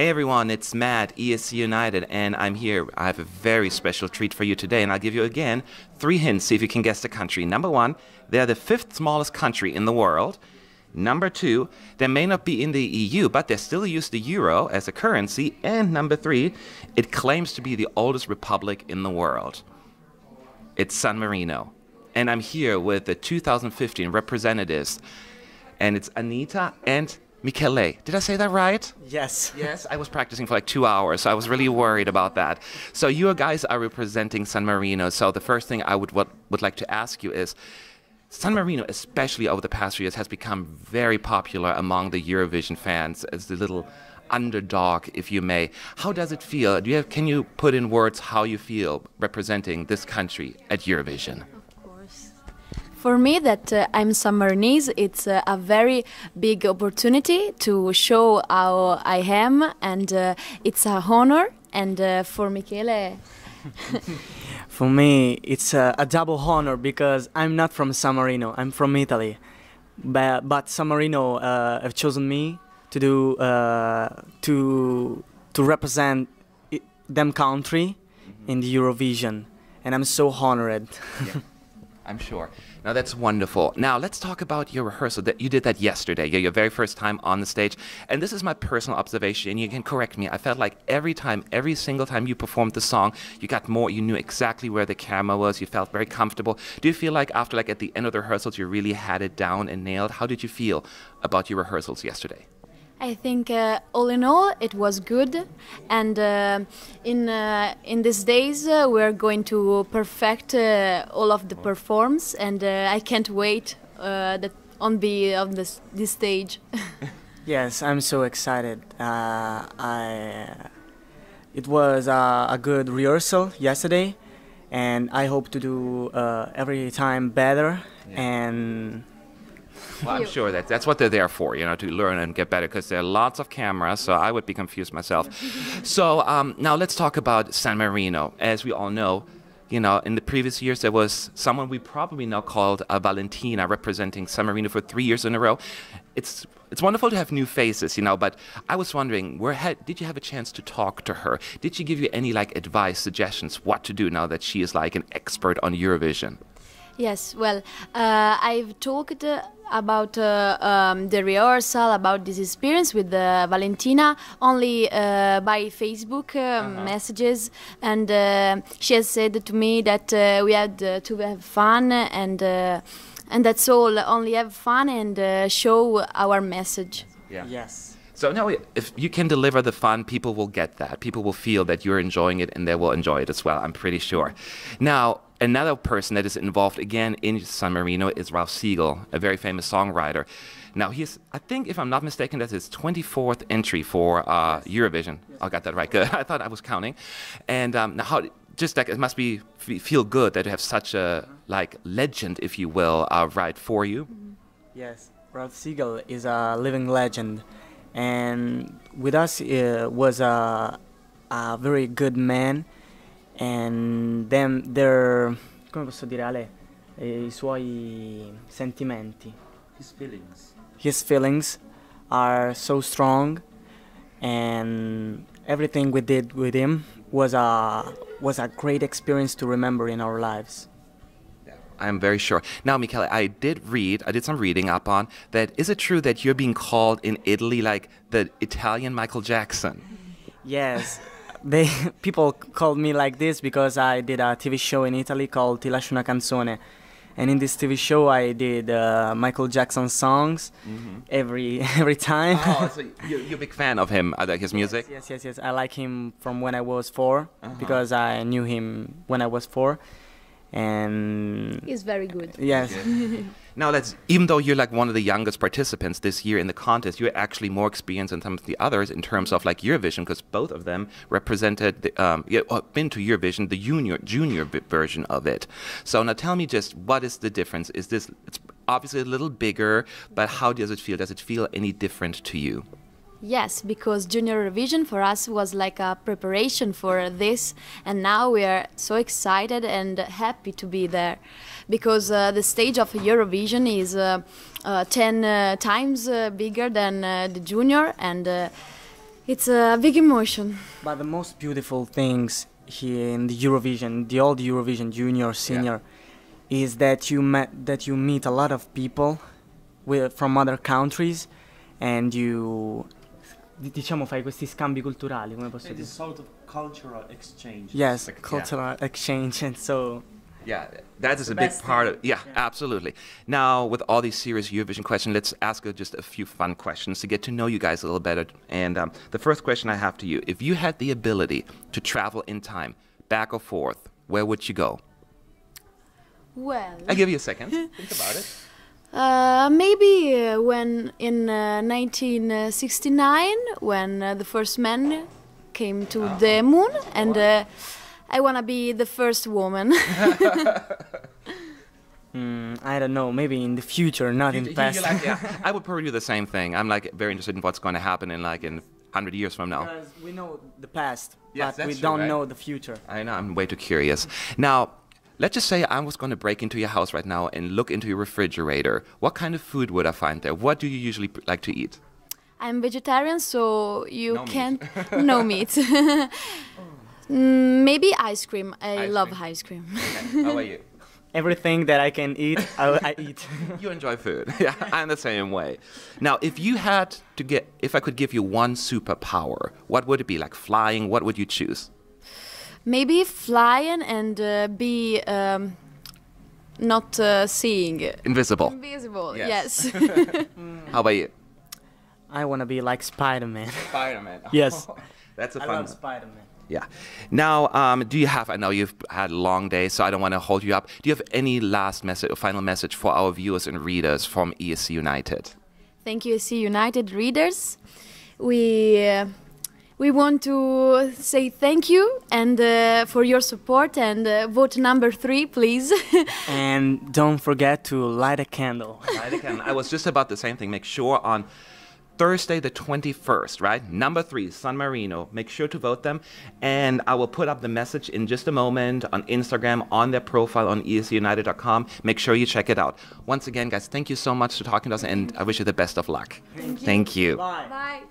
Hey everyone, it's Matt, ESC United, and I'm here. I have a very special treat for you today, and I'll give you again three hints, see if you can guess the country. Number one, they're the fifth smallest country in the world. Number two, they may not be in the EU, but they still use the euro as a currency. And number three, it claims to be the oldest republic in the world. It's San Marino. And I'm here with the 2015 representatives, and it's Anita and Michele. Did I say that right? Yes. Yes, I was practicing for like two hours, so I was really worried about that. So you guys are representing San Marino. So the first thing I would what, would like to ask you is, San Marino, especially over the past few years, has become very popular among the Eurovision fans as the little underdog, if you may. How does it feel? Do you have, can you put in words how you feel representing this country at Eurovision? For me, that uh, I'm Sammarinese, it's uh, a very big opportunity to show how I am, and uh, it's a honor. And uh, for Michele, For me, it's a, a double honor because I'm not from San Marino. I'm from Italy, but but San Marino uh, have chosen me to do uh, to to represent i- them country in the Eurovision, and I'm so honored. I'm sure. Now that's wonderful. Now let's talk about your rehearsal. That you did that yesterday. Your very first time on the stage. And this is my personal observation. And you can correct me. I felt like every time, every single time you performed the song, you got more. You knew exactly where the camera was. You felt very comfortable. Do you feel like after, like at the end of the rehearsals, you really had it down and nailed? How did you feel about your rehearsals yesterday? I think uh, all in all it was good, and uh, in uh, in these days uh, we're going to perfect uh, all of the performs, and uh, I can't wait uh, that on the on this this stage. Yes, I'm so excited. Uh, I it was uh, a good rehearsal yesterday, and I hope to do uh, every time better. And Well, I'm sure that that's what they're there for, you know, to learn and get better because there are lots of cameras, so I would be confused myself. so um, now let's talk about San Marino. As we all know, you know, in the previous years there was someone we probably now called uh, Valentina representing San Marino for three years in a row. It's it's wonderful to have new faces, you know, but I was wondering, where had, did you have a chance to talk to her? Did she give you any like advice, suggestions, what to do now that she is like an expert on Eurovision? Yes, well, uh, I've talked uh, about uh, um, the rehearsal, about this experience with uh, Valentina only uh, by Facebook uh, messages, and uh, she has said to me that uh, we had uh, to have fun and uh, and that's all. Only have fun and uh, show our message. Yeah. yes, So now, if you can deliver the fun, people will get that. People will feel that you're enjoying it, and they will enjoy it as well. I'm pretty sure. Now, another person that is involved again in San Marino is Ralph Siegel, a very famous songwriter. Now, he's, I think, if I'm not mistaken, that's his 24th entry for uh, Eurovision. I got that right. Good. I thought I was counting. And um, now, how, just like it must be feel good that you have such a like legend, if you will, uh, right for you. yes. Ralph Siegel is a living legend, and with us uh, was a a very good man, and them their come posso dire Ale eh, i suoi sentimenti His feelings. his feelings are so strong and everything we did with him was a was a great experience to remember in our lives I'm very sure. Now, Michele, I did read, I did some reading up on that. Is it true that you're being called in Italy like the Italian Michael Jackson? yes they people called me like this because i did a tv show in italy called ti lascio una canzone. And in this tv show i did uh, michael jackson songs mm-hmm. every every time. Oh, so you're, you're a big fan of him, I like his music? yes yes yes. I like him from when i was 4 uh-huh. because i knew him when i was 4 and It's very good. yes Now, let's, even though you're like one of the youngest participants this year in the contest, you're actually more experienced than some of the others in terms of like Eurovision, because both of them represented, the, um, yeah, well, been to Eurovision, the junior junior v- version of it. So now, tell me just what is the difference? Is this? It's obviously a little bigger, but how does it feel? Does it feel any different to you? Yes, because junior Eurovision for us was like a preparation for this, and now we are so excited and happy to be there, because uh, the stage of Eurovision is uh, uh, ten uh, times uh, bigger than uh, the junior, and uh, It's a big emotion. But the most beautiful things here in the Eurovision, the old Eurovision Junior, Senior, is that you met that you meet a lot of people with, from other countries, and you di- diciamo fai questi scambi culturali, come posso dire? is sort of cultural exchange. Yes, Like- yeah. cultural exchange, and so Yeah, that is a big part thing. of. Yeah, absolutely. Now, with all these serious Eurovision questions, let's ask just a few fun questions to get to know you guys a little better. And um, the first question I have to you: If you had the ability to travel in time, back or forth, where would you go? Well, I'll give you a second. Think about it. uh, maybe uh, when in uh, 1969, when uh, the first man came to the moon, and uh, I wanna be the first woman. mm, I don't know, maybe in the future, not in You- the past. like- yeah, I would probably do the same thing. I'm like very interested in what's going to happen in like in hundred years from now. Because we know the past, Yes, but we true, don't right? know the future. I know, I'm way too curious. Now, let's just say I was going to break into your house right now and look into your refrigerator. What kind of food would I find there? What do you usually like to eat? I'm vegetarian, so you No can't. no meat. Mm, maybe ice cream. I Ice love cream. ice cream. How about you? Everything that I can eat, I, I eat. You enjoy food. Yeah, I'm the same way. Now, if you had to get, if I could give you one superpower, what would it be? Like flying? What would you choose? Maybe flying and uh, be um, not uh, seeing. Invisible. Invisible. Yes. Yes. How about you? I want to be like Spider-Man. Spider-Man. Yes. That's a fun. I love Spider-Man. Yeah. Now, um, do you have? I know you've had a long day, so I don't want to hold you up. Do you have any last message or final message for our viewers and readers from ESC United? Thank you, ESC United readers. We uh, we want to say thank you and uh, for your support and uh, vote number three, please. And don't forget to light a candle. Right again. I was just about the same thing. Make sure on Thursday the 21st, right? Number three, San Marino. Make sure to vote them. And I will put up the message in just a moment on Instagram, on their profile on E escunited.com. Make sure you check it out. Once again, guys, thank you so much for talking to us, and I wish you the best of luck. Thank you. Bye. Bye.